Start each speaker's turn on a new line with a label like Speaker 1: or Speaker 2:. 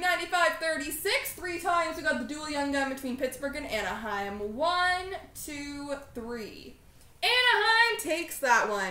Speaker 1: 95-36. Three times we got the dual young gun between Pittsburgh and Anaheim. One, two, three. Anaheim takes that one.